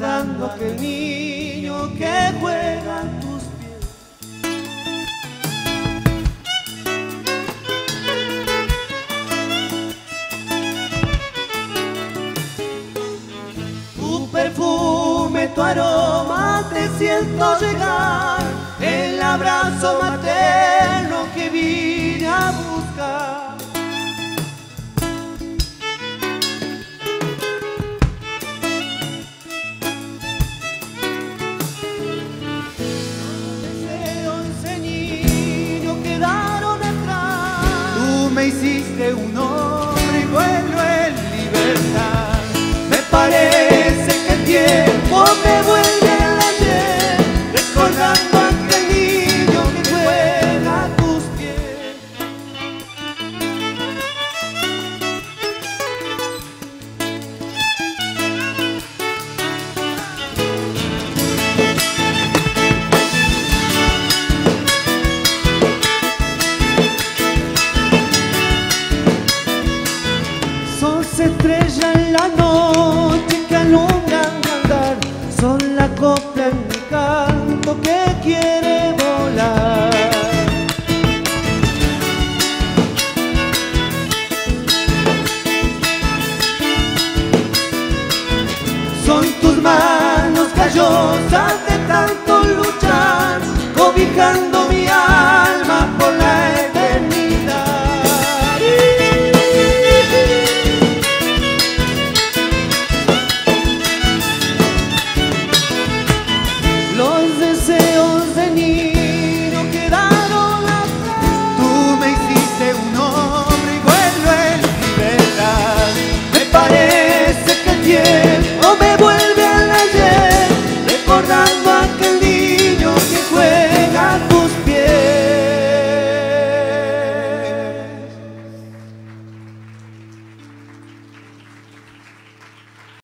aquel niño que juega a tus pies. Tu perfume, tu aroma, te siento llegar, el abrazo materno me hiciste un hombre se estrella en la noche que alumbran mi andar son la copla en mi canto que quiere volar. Son tus manos callosas de tanto luchar, cobijando